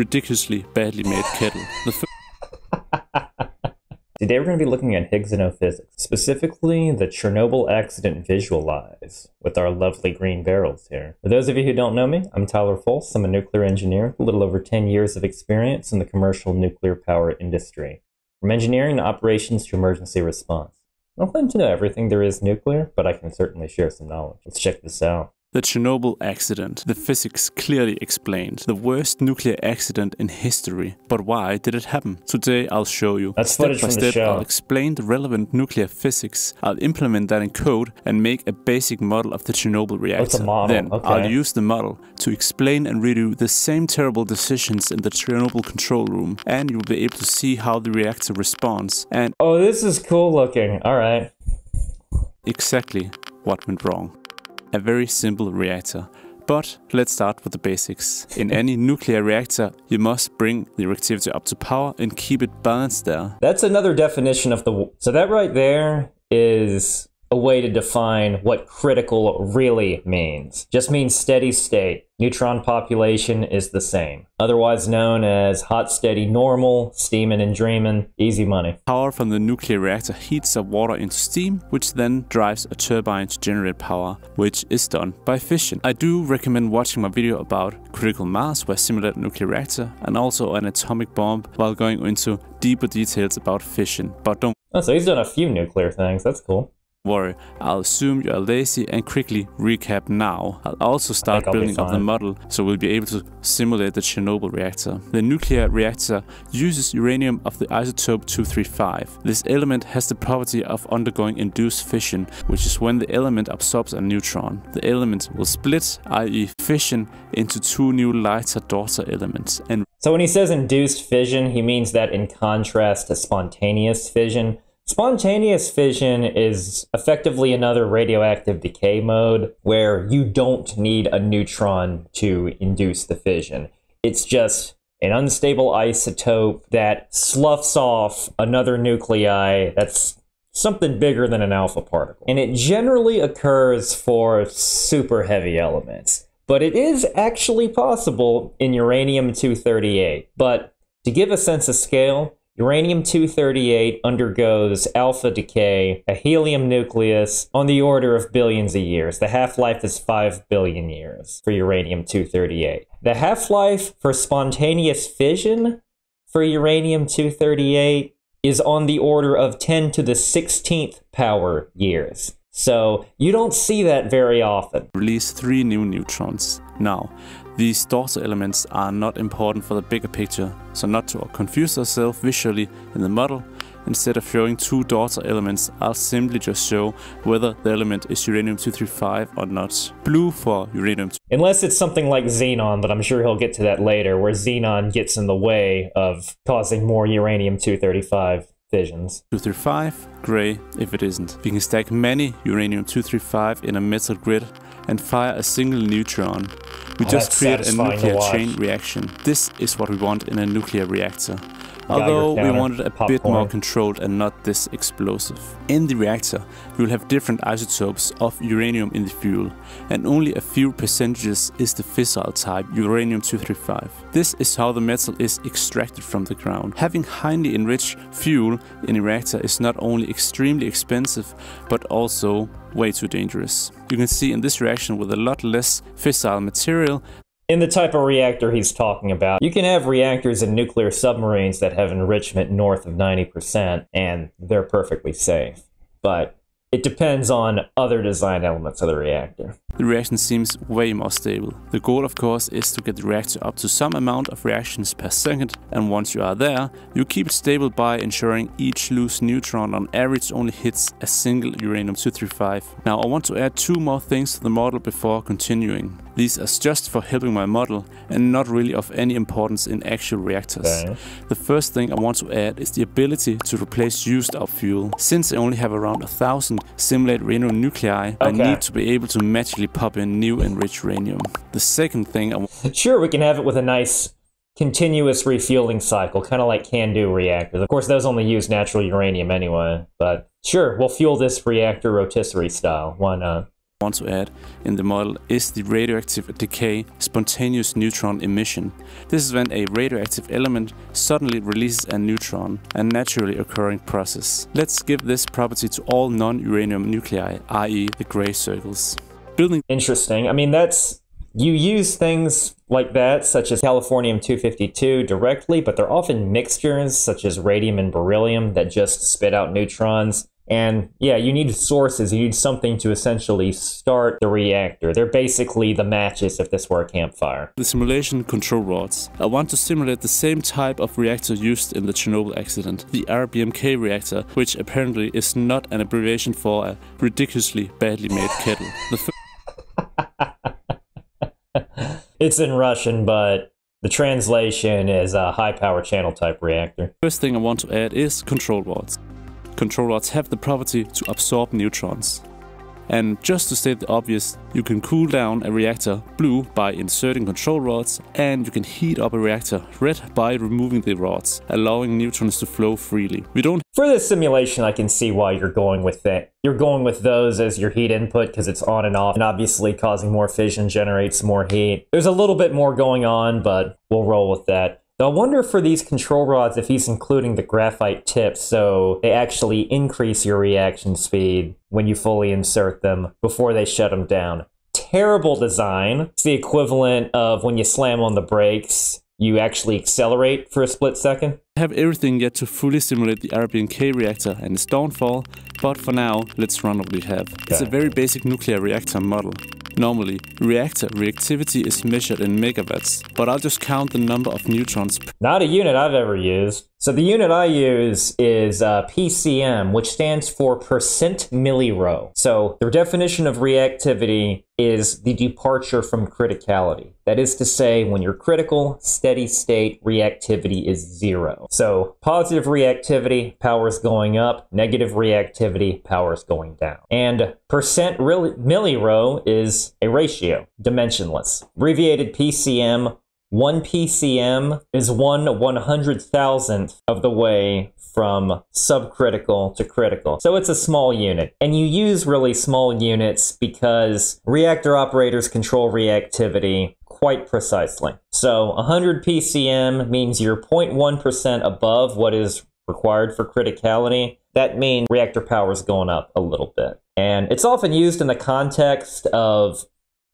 ridiculously badly made kettle. Today we're going to be looking at Higgsino physics, specifically the Chernobyl accident visualize with our lovely green barrels here. For those of you who don't know me, I'm Tyler Folse. I'm a nuclear engineer with a little over 10 years of experience in the commercial nuclear power industry, from engineering to operations to emergency response. I don't claim to know everything there is nuclear, but I can certainly share some knowledge. Let's check this out. The Chernobyl accident. The physics clearly explained. The worst nuclear accident in history. But why did it happen? Today I'll show you. That's step by step. I'll explain the relevant nuclear physics. I'll implement that in code and make a basic model of the Chernobyl reactor. Model? Then Okay. I'll use the model to explain and redo the same terrible decisions in the Chernobyl control room. And you'll be able to see how the reactor responds and Oh, this is cool looking. All right. exactly what went wrong. A very simple reactor. But let's start with the basics. In any nuclear reactor, you must bring the reactivity up to power and keep it balanced there. That's another definition of the. So that right there is a way to define what critical really means. Just means steady state. Neutron population is the same. Otherwise known as hot, steady, normal, steaming and dreaming, easy money. Power from the nuclear reactor heats up water into steam, which then drives a turbine to generate power, which is done by fission. I do recommend watching my video about critical mass, where I simulate a nuclear reactor, and also an atomic bomb, while going into deeper details about fission. But don't Oh, so he's done a few nuclear things. That's cool. Worry, I'll assume you are lazy and quickly recap now. I'll also start think I'll be building up the model so we'll be able to simulate the Chernobyl reactor. The nuclear reactor uses uranium of the isotope 235. This element has the property of undergoing induced fission, which is when the element absorbs a neutron. The element will split, i.e. fission, into two new lighter daughter elements and So when he says induced fission, he means that in contrast to spontaneous fission. Spontaneous fission is effectively another radioactive decay mode where you don't need a neutron to induce the fission. It's just an unstable isotope that sloughs off another nuclei that's something bigger than an alpha particle. And it generally occurs for super heavy elements. But it is actually possible in uranium 238. But to give a sense of scale, uranium 238 undergoes alpha decay, a helium nucleus, on the order of billions of years. The half life is 5 billion years for uranium 238. The half life for spontaneous fission for uranium 238 is on the order of 10 to the 16th power years. So you don't see that very often. release three new neutrons. Now, these daughter elements are not important for the bigger picture, so not to confuse ourselves visually in the model, instead of showing two daughter elements, I'll simply just show whether the element is uranium-235 or not. Blue for uranium Unless it's something like xenon, but I'm sure he'll get to that later, where xenon gets in the way of causing more uranium 235 fissions. 235, gray if it isn't. We can stack many uranium-235 in a metal grid and fire a single neutron. We just create a nuclear chain reaction. This is what we want in a nuclear reactor. Although we wanted a bit more controlled and not this explosive. In the reactor, we will have different isotopes of uranium in the fuel, and only a few percentages is the fissile type uranium-235. This is how the metal is extracted from the ground. Having highly enriched fuel in a reactor is not only extremely expensive, but also way too dangerous. You can see in this reaction with a lot less fissile material In the type of reactor he's talking about, you can have reactors in nuclear submarines that have enrichment north of 90%, and they're perfectly safe. But it depends on other design elements of the reactor. the reaction seems way more stable. The goal, of course, is to get the reactor up to some amount of reactions per second, and once you are there, you keep it stable by ensuring each loose neutron on average only hits a single uranium-235. Now, I want to add two more things to the model before continuing. These are just for helping my model and not really of any importance in actual reactors. Okay. The first thing I want to add is the ability to replace used up fuel. Since I only have around a thousand simulated uranium nuclei, I need to be able to magically pop in new enriched uranium. The second thing I want Sure, we can have it with a nice continuous refueling cycle, kind of like CANDU reactors. Of course, those only use natural uranium anyway, but sure, we'll fuel this reactor rotisserie style. Why not? Want to add in the model is the radioactive decay spontaneous neutron emission. This is when a radioactive element suddenly releases a neutron, a naturally occurring process. Let's give this property to all non-uranium nuclei, i.e. the gray circles. Building Interesting. I mean, that's you use things like that, such as californium 252, directly, but they're often mixtures, such as radium and beryllium, that just spit out neutrons. And yeah, you need sources. You need something to essentially start the reactor. They're basically the matches if this were a campfire. The simulation control rods. I want to simulate the same type of reactor used in the Chernobyl accident, the RBMK reactor, which apparently is not an abbreviation for a ridiculously badly made kettle. it's in Russian, but the translation is a high power channel type reactor. First thing I want to add is control rods. Control rods have the property to absorb neutrons. And just to state the obvious, you can cool down a reactor blue by inserting control rods, and you can heat up a reactor red by removing the rods, allowing neutrons to flow freely. We don't For this simulation, I can see why you're going with that. You're going with those as your heat input because it's on and off, and obviously causing more fission generates more heat. There's a little bit more going on, but we'll roll with that. I wonder for these control rods if he's including the graphite tips so they actually increase your reaction speed when you fully insert them before they shut them down. Terrible design. It's the equivalent of when you slam on the brakes, you actually accelerate for a split second. I have everything yet to fully simulate the RBMK reactor and its downfall, but for now, let's run what we have. It's a very basic nuclear reactor model. Normally, reactor reactivity is measured in megawatts, but I'll just count the number of neutrons. Not a unit I've ever used. So the unit I use is uh, PCM, which stands for percent millirho. So the definition of reactivity is the departure from criticality. That is to say, when you're critical, steady state reactivity is zero. So positive reactivity, power is going up. Negative reactivity, power is going down. And percent millirho is a ratio, dimensionless. Abbreviated PCM one PCM is one one hundred thousandth of the way from subcritical to critical. So it's a small unit. And you use really small units because reactor operators control reactivity quite precisely. So 100 PCM means you're 0.1% above what is required for criticality. That means reactor power is going up a little bit. And it's often used in the context of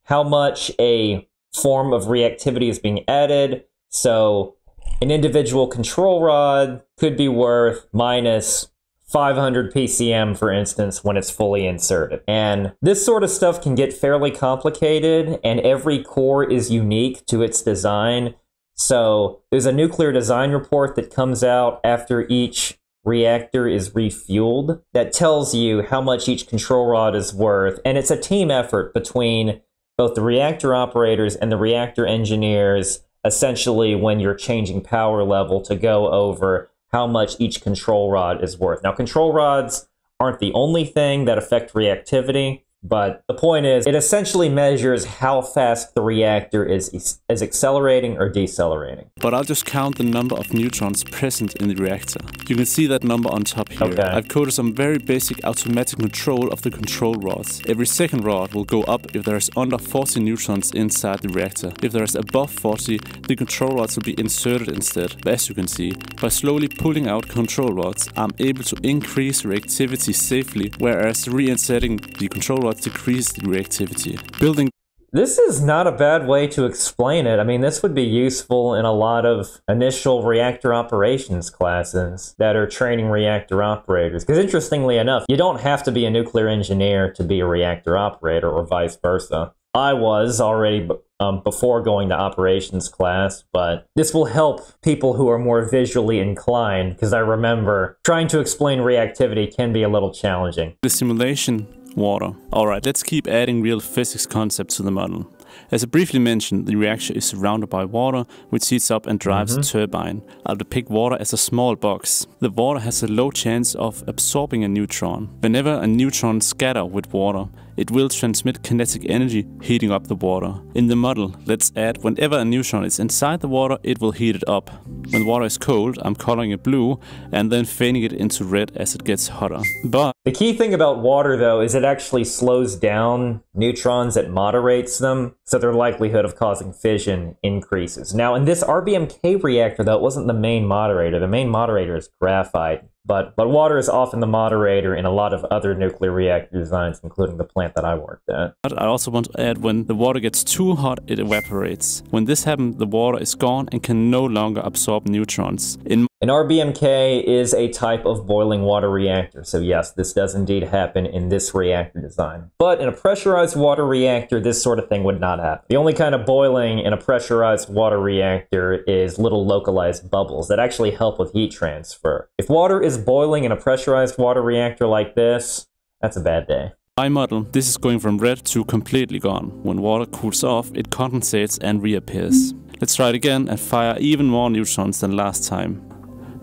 how much a form of reactivity is being added. So an individual control rod could be worth minus 500 PCM, for instance, when it's fully inserted. And this sort of stuff can get fairly complicated, and every core is unique to its design. So there's a nuclear design report that comes out after each reactor is refueled that tells you how much each control rod is worth. And it's a team effort between both the reactor operators and the reactor engineers essentially when you're changing power level to go over how much each control rod is worth. Now, control rods aren't the only thing that affect reactivity. But the point is, it essentially measures how fast the reactor is, is accelerating or decelerating. But I'll just count the number of neutrons present in the reactor. You can see that number on top here. Okay. I've coded some very basic automatic control of the control rods. Every second rod will go up if there is under 40 neutrons inside the reactor. If there is above 40, the control rods will be inserted instead. But as you can see, by slowly pulling out control rods, I'm able to increase reactivity safely, whereas reinserting the control rods decrease the reactivity. Building this is not a bad way to explain it. I mean, this would be useful in a lot of initial reactor operations classes that are training reactor operators. Because interestingly enough, you don't have to be a nuclear engineer to be a reactor operator or vice versa. I was already um, before going to operations class, but this will help people who are more visually inclined because I remember trying to explain reactivity can be a little challenging. The simulation water. Alright, let's keep adding real physics concepts to the model. As I briefly mentioned, the reactor is surrounded by water, which heats up and drives mm -hmm. the turbine. I'll depict water as a small box. The water has a low chance of absorbing a neutron. Whenever a neutron scatter with water, it will transmit kinetic energy, heating up the water. In the model, let's add whenever a neutron is inside the water, it will heat it up. When water is cold, I'm coloring it blue and then fading it into red as it gets hotter. But the key thing about water, though, is it actually slows down neutrons, it moderates them, so their likelihood of causing fission increases. Now, in this RBMK reactor, though, it wasn't the main moderator. The main moderator is graphite. But, but water is often the moderator in a lot of other nuclear reactor designs, including the plant that I worked at. I also want to add when the water gets too hot, it evaporates. When this happens, the water is gone and can no longer absorb neutrons. In an RBMK is a type of boiling water reactor, so yes, this does indeed happen in this reactor design. But in a pressurized water reactor, this sort of thing would not happen. The only kind of boiling in a pressurized water reactor is little localized bubbles that actually help with heat transfer. If water is boiling in a pressurized water reactor like this, that's a bad day. My model, this is going from red to completely gone. When water cools off, it condensates and reappears. Let's try it again and fire even more neutrons than last time.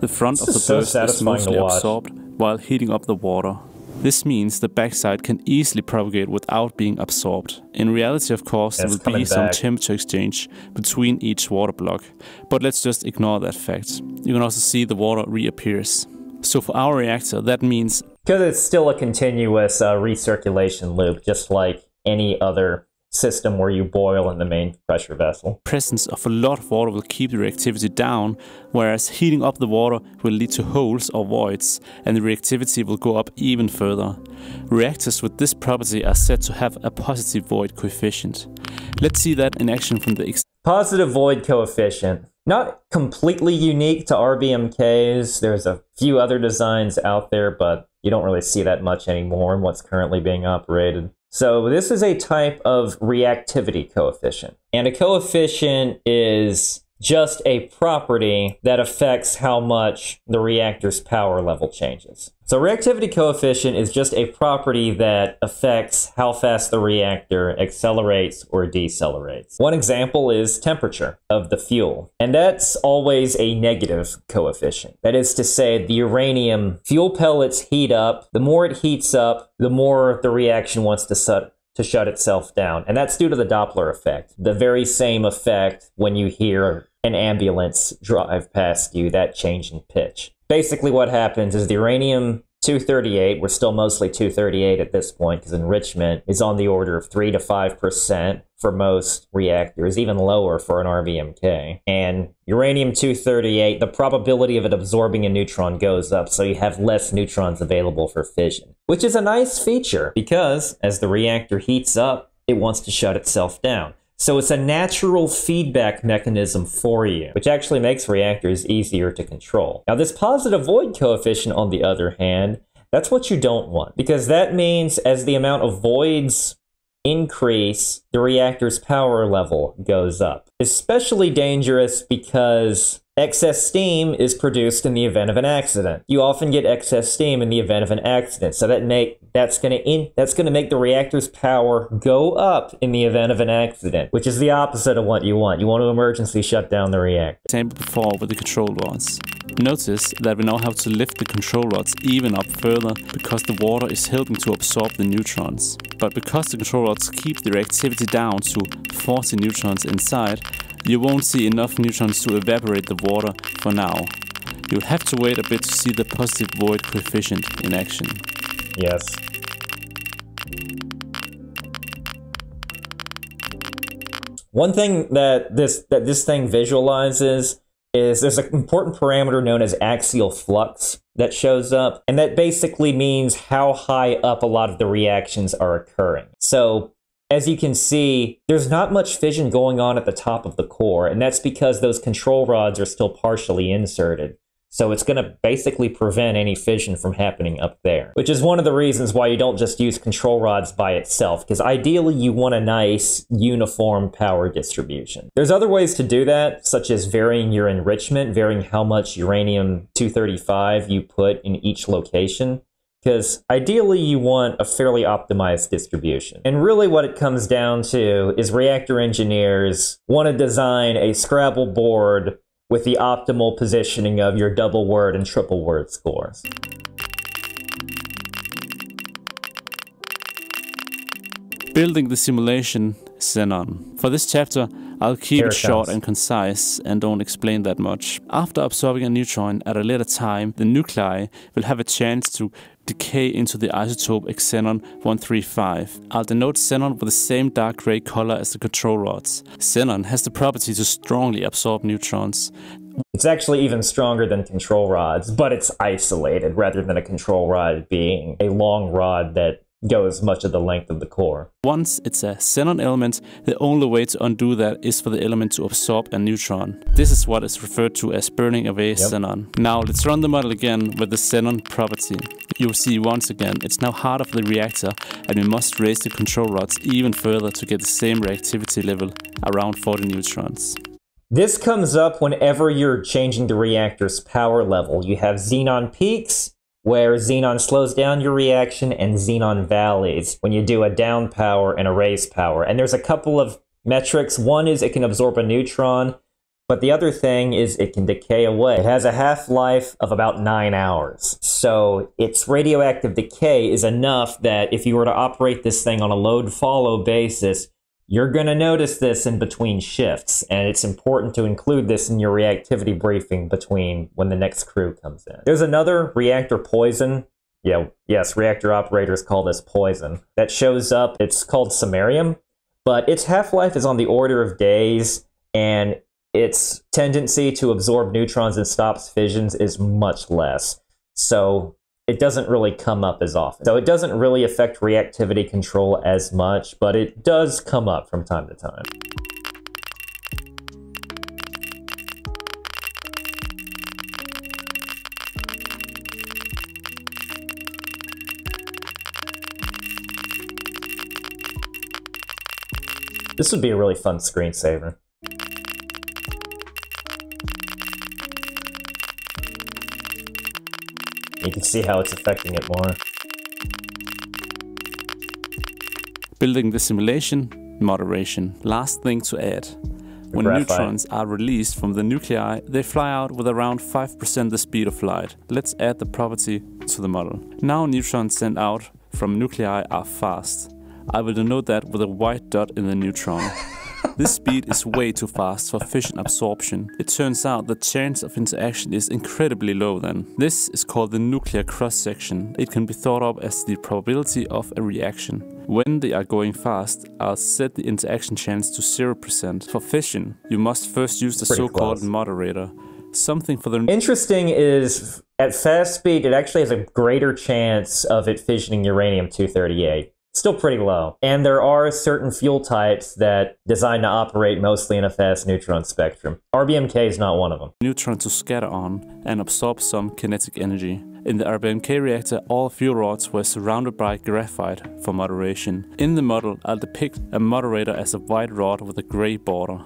The front this of the so burst is mostly absorbed while heating up the water. This means the backside can easily propagate without being absorbed. In reality, of course, there will be some temperature exchange between each water block, but let's just ignore that fact. You can also see the water reappears. So for our reactor, that means... Because it's still a continuous uh, recirculation loop, just like any other system where you boil in the main pressure vessel. Presence of a lot of water will keep the reactivity down, whereas heating up the water will lead to holes or voids, and the reactivity will go up even further. Reactors with this property are said to have a positive void coefficient. Let's see that in action from the positive void coefficient. Not completely unique to RBMKs. There's a few other designs out there, but you don't really see that much anymore in what's currently being operated. So this is a type of reactivity coefficient. And a coefficient is just a property that affects how much the reactor's power level changes. So reactivity coefficient is just a property that affects how fast the reactor accelerates or decelerates. One example is temperature of the fuel, and that's always a negative coefficient. That is to say, the uranium fuel pellets heat up. The more it heats up, the more the reaction wants to to shut itself down. And that's due to the Doppler effect. The very same effect when you hear an ambulance drive past you, that change in pitch. Basically, what happens is the uranium 238, we're still mostly 238 at this point because enrichment is on the order of 3 to 5% for most reactors, even lower for an RBMK. And uranium 238, the probability of it absorbing a neutron goes up, so you have less neutrons available for fission, which is a nice feature because as the reactor heats up, it wants to shut itself down. So it's a natural feedback mechanism for you, which actually makes reactors easier to control. Now this positive void coefficient, on the other hand, that's what you don't want because that means as the amount of voids increase, the reactor's power level goes up. Especially dangerous because Excess steam is produced in the event of an accident. You often get excess steam in the event of an accident, so that make that's going to that's going to make the reactor's power go up in the event of an accident, which is the opposite of what you want. You want to emergency shut down the reactor. Same before with the control rods. Notice that we now have to lift the control rods even up further because the water is helping to absorb the neutrons. But because the control rods keep the reactivity down to 40 neutrons inside, you won't see enough neutrons to evaporate the water for now. You'll have to wait a bit to see the positive void coefficient in action. Yes. One thing that this that this thing visualizes is there's an important parameter known as axial flux that shows up, and that basically means how high up a lot of the reactions are occurring. So as you can see, there's not much fission going on at the top of the core, and that's because those control rods are still partially inserted. So it's going to basically prevent any fission from happening up there, which is one of the reasons why you don't just use control rods by itself, because ideally you want a nice uniform power distribution. There's other ways to do that, such as varying your enrichment, varying how much uranium-235 you put in each location because ideally you want a fairly optimized distribution. And really what it comes down to is reactor engineers want to design a Scrabble board with the optimal positioning of your double word and triple word scores. Building the simulation Xenon. For this chapter, I'll keep Here it it short comes. and concise and don't explain that much. After absorbing a neutron at a later time, the nuclei will have a chance to decay into the isotope xenon 135. I'll denote xenon with the same dark gray color as the control rods. Xenon has the property to strongly absorb neutrons. It's actually even stronger than control rods, but it's isolated rather than a control rod being a long rod that goes as much of the length of the core. Once it's a xenon element, the only way to undo that is for the element to absorb a neutron. This is what is referred to as burning away xenon. Now let's run the model again with the xenon property. You'll see once again it's now hard for the reactor and we must raise the control rods even further to get the same reactivity level, around 40 neutrons. This comes up whenever you're changing the reactor's power level. You have xenon peaks, where xenon slows down your reaction, and xenon valleys, when you do a down power and a raise power. And there's a couple of metrics. One is it can absorb a neutron, but the other thing is it can decay away. It has a half life of about nine hours. So its radioactive decay is enough that if you were to operate this thing on a load follow basis, you're going to notice this in between shifts, and it's important to include this in your reactivity briefing between when the next crew comes in. There's another reactor poison. Yeah, yes, reactor operators call this poison. That shows up. It's called samarium, but its half life is on the order of days, and its tendency to absorb neutrons and stops fissions is much less. So it doesn't really come up as often. So it doesn't really affect reactivity control as much, but it does come up from time to time. This would be a really fun screensaver. You can see how it's affecting it more. Building the simulation, moderation. Last thing to add. When Graphite. neutrons are released from the nuclei, they fly out with around 5% the speed of light. Let's add the property to the model. Now neutrons sent out from nuclei are fast. I will denote that with a white dot in the neutron. This speed is way too fast for fission absorption. It turns out the chance of interaction is incredibly low then. This is called the nuclear cross-section. It can be thought of as the probability of a reaction. When they are going fast, I'll set the interaction chance to 0%. For fission, you must first use the so-called moderator. Something for the Interesting is at fast speed, it actually has a greater chance of it fissioning uranium 238. Still pretty low. And there are certain fuel types that designed to operate mostly in a fast neutron spectrum. RBMK is not one of them. Neutrons to scatter on and absorb some kinetic energy. In the RBMK reactor, all fuel rods were surrounded by graphite for moderation. In the model, I'll depict a moderator as a white rod with a gray border.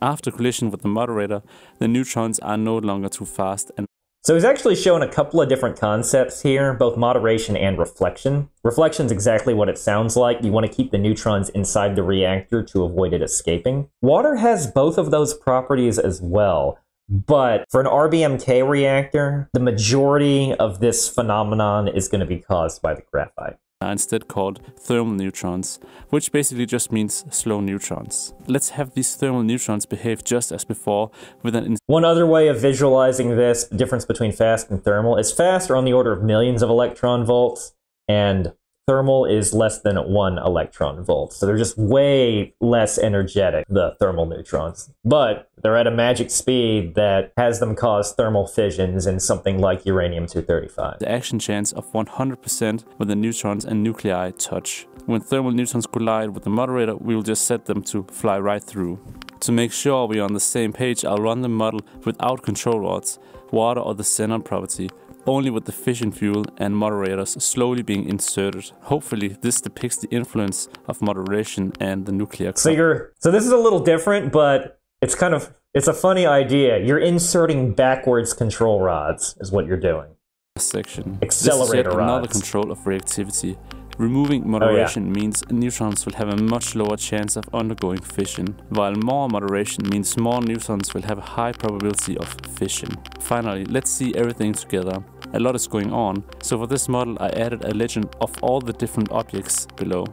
After collision with the moderator, the neutrons are no longer too fast and So he's actually shown a couple of different concepts here, both moderation and reflection. Reflection is exactly what it sounds like. You want to keep the neutrons inside the reactor to avoid it escaping. Water has both of those properties as well. But for an RBMK reactor, the majority of this phenomenon is going to be caused by the graphite. Are instead called thermal neutrons, which basically just means slow neutrons. Let's have these thermal neutrons behave just as before with an One other way of visualizing this, difference between fast and thermal, is fast are on the order of millions of electron volts, and thermal is less than one electron volt. So they're just way less energetic, the thermal neutrons. But they're at a magic speed that has them cause thermal fissions in something like uranium 235. the action chance of 100% when the neutrons and nuclei touch. When thermal neutrons collide with the moderator, we will just set them to fly right through. To make sure we're on the same page, I'll run the model without control rods, water or the xenon property, only with the fission fuel and moderators slowly being inserted. Hopefully, this depicts the influence of moderation and the nuclear So you're so this is a little different, but it's kind of it's a funny idea. You're inserting backwards control rods is what you're doing. section. Accelerator this is yet another control of reactivity. Removing oh, moderation means neutrons will have a much lower chance of undergoing fission, while more moderation means more neutrons will have a high probability of fission. Finally, let's see everything together. A lot is going on, so for this model I added a legend of all the different objects below.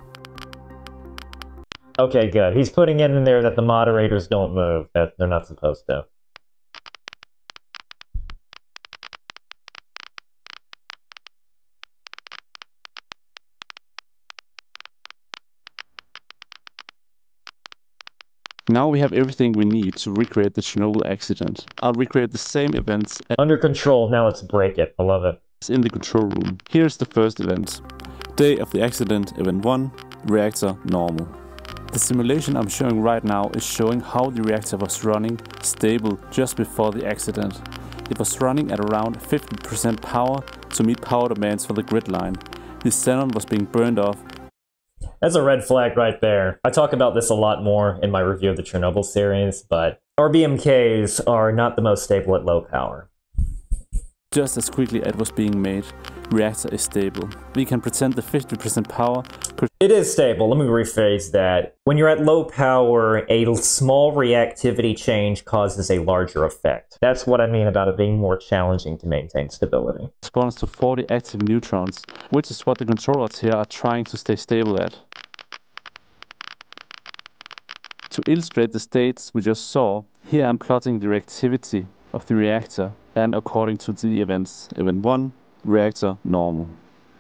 Okay, good. He's putting it in there that the moderators don't move. That they're not supposed to. Now we have everything we need to recreate the Chernobyl accident. I'll recreate the same events Under control. Now let's break it. I love it. It's in the control room. Here's the first event. Day of the accident, event 1, reactor normal. The simulation I'm showing right now is showing how the reactor was running stable just before the accident. It was running at around 50% power to meet power demands for the grid line. The xenon was being burned off That's a red flag right there. I talk about this a lot more in my review of the Chernobyl series, but RBMKs are not the most stable at low power. Just as quickly as it was being made. Reactor is stable. We can pretend the 50% power could It is stable. Let me rephrase that. When you're at low power, a small reactivity change causes a larger effect. That's what I mean about it being more challenging to maintain stability. responds to 40 active neutrons, which is what the controllers here are trying to stay stable at. To illustrate the states we just saw, here I'm plotting the reactivity of the reactor and according to the events. Event 1, reactor normal.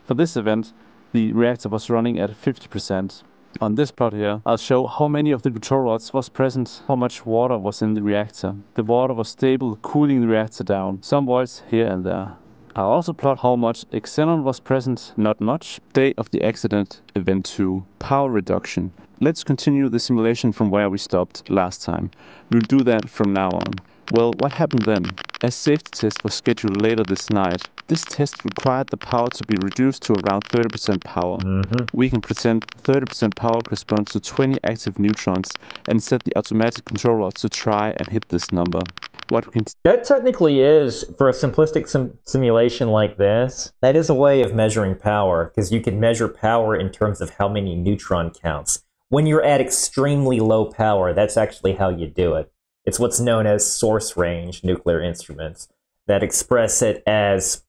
For this event, the reactor was running at 50%. On this plot here, I'll show how many of the control rods was present, how much water was in the reactor. The water was stable, cooling the reactor down. Some voids here and there. I'll also plot how much xenon was present, not much. Day of the accident, event 2, power reduction. Let's continue the simulation from where we stopped last time. We'll do that from now on. Well, what happened then? A safety test was scheduled later this night. This test required the power to be reduced to around 30% power. Mm-hmm. We can pretend 30% power corresponds to 20 active neutrons and set the automatic controller to try and hit this number. What we can That technically is, for a simplistic sim- simulation like this, that is a way of measuring power, because you can measure power in terms of how many neutron counts. When you're at extremely low power, that's actually how you do it. It's what's known as source range nuclear instruments that express it as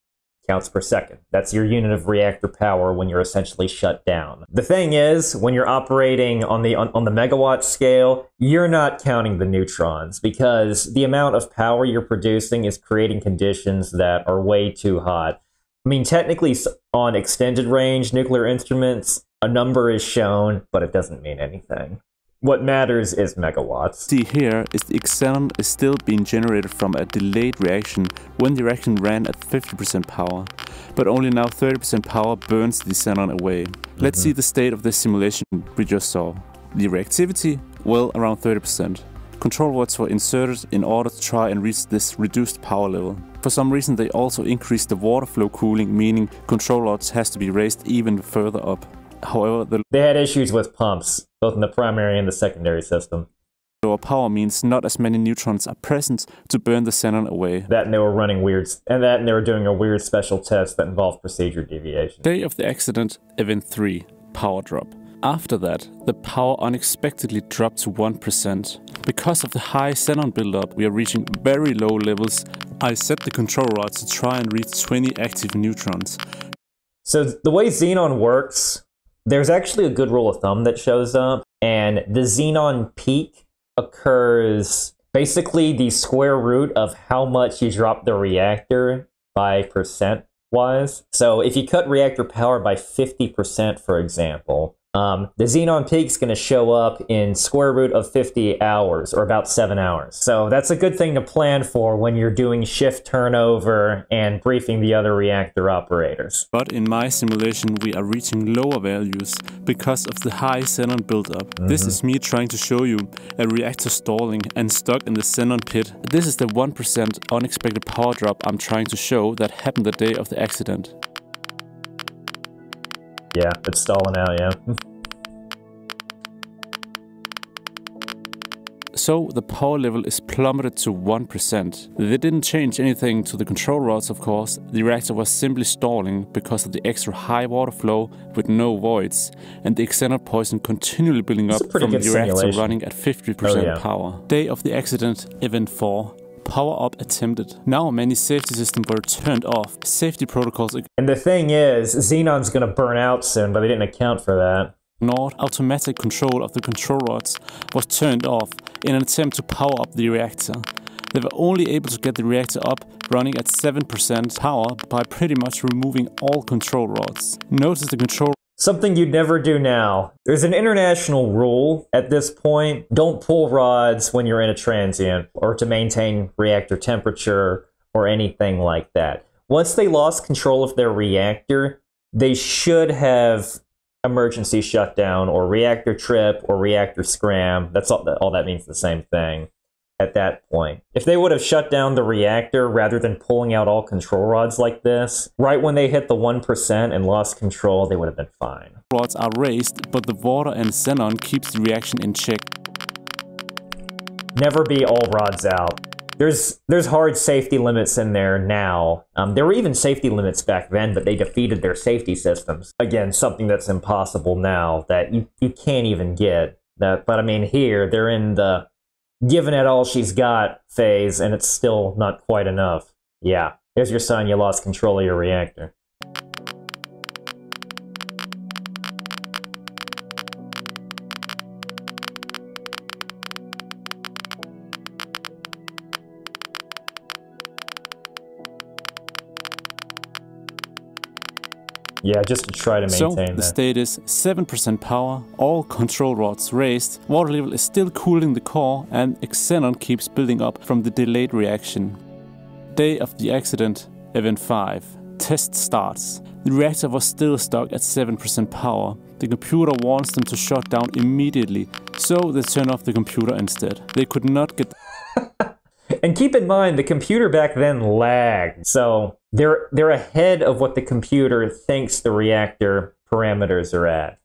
counts per second. That's your unit of reactor power when you're essentially shut down. The thing is, when you're operating on the on, on the megawatt scale, you're not counting the neutrons because the amount of power you're producing is creating conditions that are way too hot. I mean, technically, on extended range nuclear instruments, a number is shown, but it doesn't mean anything. What matters is megawatts. see here is the xenon is still being generated from a delayed reaction when the reaction ran at 50% power, but only now 30% power burns the xenon away. Let's mm-hmm. see the state of the simulation we just saw. The reactivity, well, around 30%. Control rods were inserted in order to try and reach this reduced power level. For some reason they also increased the water flow cooling, meaning control rods has to be raised even further up. However, the They had issues with pumps, both in the primary and the secondary system. lower power means not as many neutrons are present to burn the xenon away. That and they were running weird, and that and they were doing a weird special test that involved procedure deviation. Day of the accident, event 3, power drop. After that, the power unexpectedly dropped to 1%. Because of the high xenon buildup, we are reaching very low levels. I set the control rod to try and reach 20 active neutrons. So the way xenon works, there's actually a good rule of thumb that shows up, and the xenon peak occurs basically the square root of how much you drop the reactor by percent wise. So if you cut reactor power by 50%, for example, um, the xenon peak is going to show up in square root of 50 hours or about seven hours. So that's a good thing to plan for when you're doing shift turnover and briefing the other reactor operators. But in my simulation, we are reaching lower values because of the high xenon buildup. This is me trying to show you a reactor stalling and stuck in the xenon pit. This is the 1% unexpected power drop I'm trying to show that happened the day of the accident. Yeah, it's stalling out, yeah. So the power level is plummeted to 1%. They didn't change anything to the control rods, of course. The reactor was simply stalling because of the extra high water flow with no voids, and the xenon poison continually building up It's a pretty from the good reactor simulation. running at 50% Oh, yeah. power. Day of the accident, event 4. Power up attempted. Now many safety systems were turned off. Safety protocols And the thing is, Xenon's going to burn out soon, but they didn't account for that. ignored, automatic control of the control rods was turned off in an attempt to power up the reactor. They were only able to get the reactor up running at 7% power by pretty much removing all control rods. Notice the control Something you'd never do now. There's an international rule at this point. Don't pull rods when you're in a transient or to maintain reactor temperature or anything like that. Once they lost control of their reactor, they should have emergency shutdown or reactor trip or reactor scram. That's all, all that means the same thing at that point. If they would have shut down the reactor rather than pulling out all control rods like this, right when they hit the 1% and lost control, they would have been fine. Rods are raised, but the water and xenon keeps the reaction in check. Never be all rods out. There's there's hard safety limits in there now. Um, there were even safety limits back then, but they defeated their safety systems. Again, something that's impossible now that you, you can't even get. That, but I mean, here they're in the given it all she's got phase, and it's still not quite enough. Yeah, here's your sign you lost control of your reactor. Yeah, just to try to maintain so, the that. state is 7% power, all control rods raised, water level is still cooling the core, and xenon keeps building up from the delayed reaction. Day of the accident, event 5. Test starts. The reactor was still stuck at 7% power. The computer wants them to shut down immediately, so they turn off the computer instead. They could not get and keep in mind, the computer back then lagged. So they're, they're ahead of what the computer thinks the reactor parameters are at.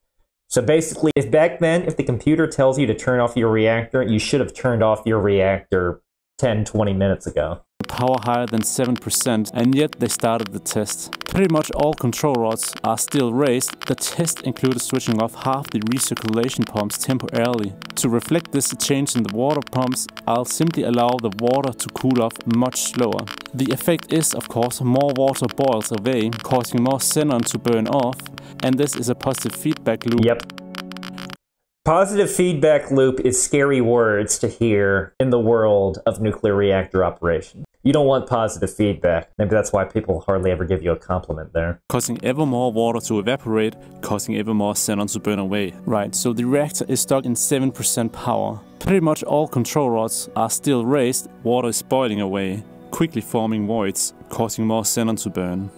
So basically, if back then, if the computer tells you to turn off your reactor, you should have turned off your reactor 10, 20 minutes ago power higher than 7% and yet they started the test. Pretty much all control rods are still raised. The test included switching off half the recirculation pumps temporarily. To reflect this change in the water pumps, I'll simply allow the water to cool off much slower. The effect is, of course, more water boils away, causing more xenon to burn off, and this is a positive feedback loop. Yep. Positive feedback loop is scary words to hear in the world of nuclear reactor operation you don't want positive feedback. Maybe that's why people hardly ever give you a compliment there. Causing ever more water to evaporate, causing ever more xenon to burn away. Right, so the reactor is stuck in 7% power. Pretty much all control rods are still raised, water is boiling away, quickly forming voids, causing more xenon to burn.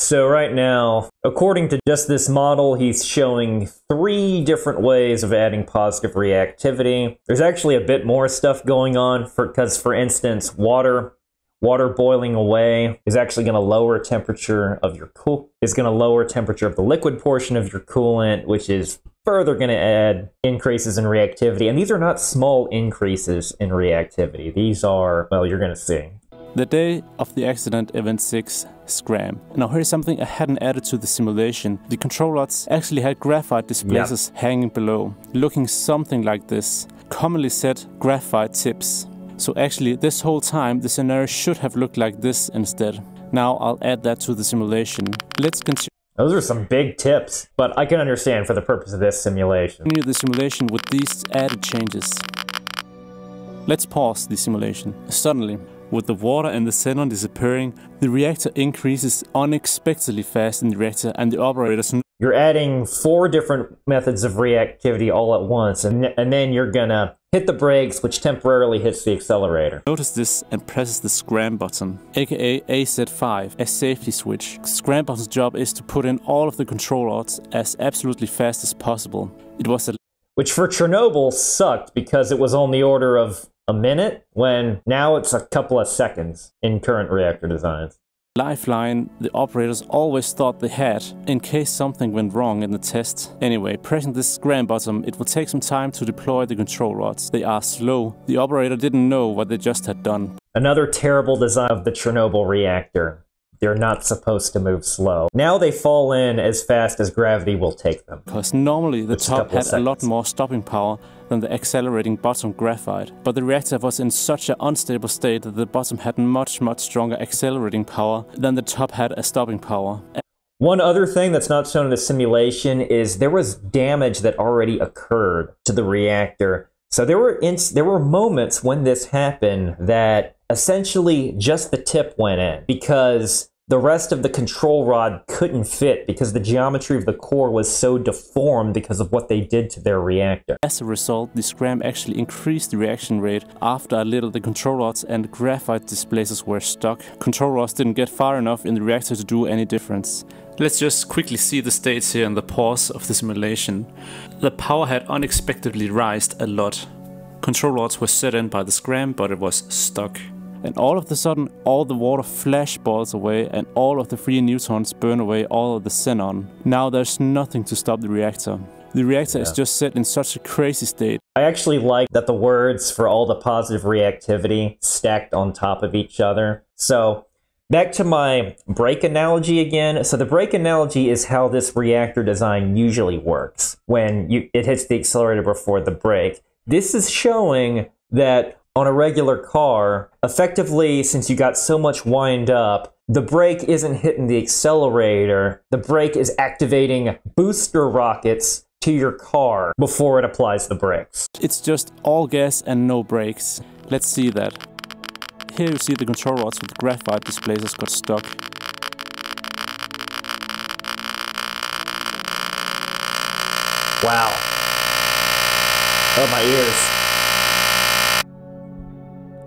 So right now, according to just this model, he's showing three different ways of adding positive reactivity. There's actually a bit more stuff going on for because for instance, water water boiling away is actually going to lower temperature of your cool is going to lower temperature of the liquid portion of your coolant, which is further going to add increases in reactivity. And these are not small increases in reactivity. These are, well, you're going to see. The day of the accident, event 6, Scram. Now here's something I hadn't added to the simulation. The control rods actually had graphite displacers hanging below, looking something like this. Commonly said, graphite tips. So actually, this whole time, the scenario should have looked like this instead. Now I'll add that to the simulation. Let's continue. Those are some big tips, but I can understand for the purpose of this simulation. Continue the simulation with these added changes. Let's pause the simulation. Suddenly, with the water and the xenon disappearing, the reactor increases unexpectedly fast in the reactor and the operators you're adding four different methods of reactivity all at once, and, and then you're gonna hit the brakes, which temporarily hits the accelerator. Notice this and presses the scram button, aka AZ5, a safety switch. Scram button's job is to put in all of the control rods as absolutely fast as possible. It was a which for Chernobyl sucked because it was on the order of a minute when now it's a couple of seconds in current reactor designs. Lifeline the operators always thought they had in case something went wrong in the test. Anyway, pressing this scram button, it will take some time to deploy the control rods. They are slow. The operator didn't know what they just had done. Another terrible design of the Chernobyl reactor. They're not supposed to move slow. Now they fall in as fast as gravity will take them. Because normally the top had a lot more stopping power than the accelerating bottom graphite, but the reactor was in such an unstable state that the bottom had much much stronger accelerating power than the top had a stopping power. One other thing that's not shown in the simulation is there was damage that already occurred to the reactor. So there were there were moments when this happened that essentially just the tip went in because the rest of the control rod couldn't fit because the geometry of the core was so deformed because of what they did to their reactor. As a result, the scram actually increased the reaction rate after a little the control rods and graphite displacers were stuck. Control rods didn't get far enough in the reactor to do any difference. Let's just quickly see the states here in the pause of the simulation. The power had unexpectedly rised a lot. Control rods were set in by the scram, but it was stuck and all of a sudden all the water flash boils away and all of the free neutrons burn away all of the xenon. Now there's nothing to stop the reactor. The reactor yeah. is just set in such a crazy state. I actually like that the words for all the positive reactivity stacked on top of each other. So back to my brake analogy again. So the brake analogy is how this reactor design usually works when you, it hits the accelerator before the brake. This is showing that on a regular car, effectively, since you got so much wind up, the brake isn't hitting the accelerator. The brake is activating booster rockets to your car before it applies the brakes. It's just all gas and no brakes. Let's see that. Here you see the control rods with the graphite displacers got stuck. Wow. Oh, my ears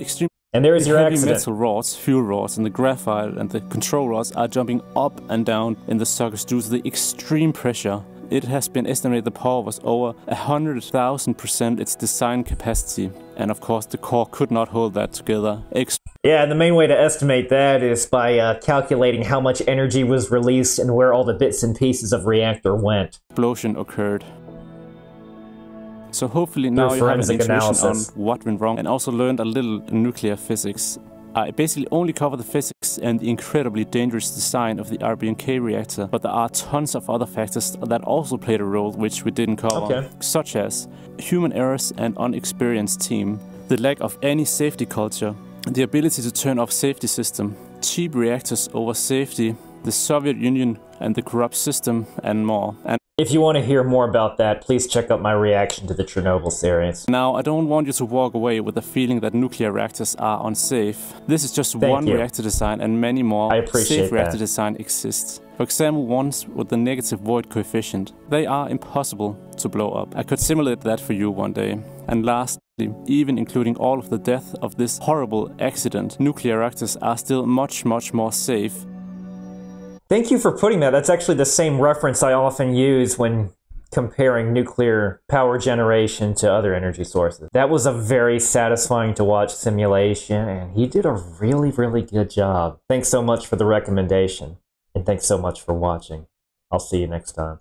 extreme and there is your heavy accident. metal rods, fuel rods, and the graphite and the control rods are jumping up and down in the sockets due to the extreme pressure. It has been estimated the power was over 100,000% its design capacity. And of course, the core could not hold that together. Ex yeah, and the main way to estimate that is by uh, calculating how much energy was released and where all the bits and pieces of reactor went. Explosion occurred. So hopefully now you have an intuition analysis. on what went wrong and also learned a little nuclear physics. I basically only cover the physics and the incredibly dangerous design of the RBMK reactor, but there are tons of other factors that also played a role which we didn't cover, okay. such as human errors and unexperienced team, the lack of any safety culture, the ability to turn off safety system, cheap reactors over safety, the Soviet Union and the corrupt system, and more. And if you want to hear more about that, please check out my reaction to the Chernobyl series. Now, I don't want you to walk away with the feeling that nuclear reactors are unsafe. This is just Thank one you. reactor design and many more I appreciate safe reactor that. design exists. For example, ones with the negative void coefficient. They are impossible to blow up. I could simulate that for you one day. And lastly, even including all of the death of this horrible accident, nuclear reactors are still much, much more safe Thank you for putting that. That's actually the same reference I often use when comparing nuclear power generation to other energy sources. That was a very satisfying to watch simulation, and he did a really, really good job. Thanks so much for the recommendation, and thanks so much for watching. I'll see you next time.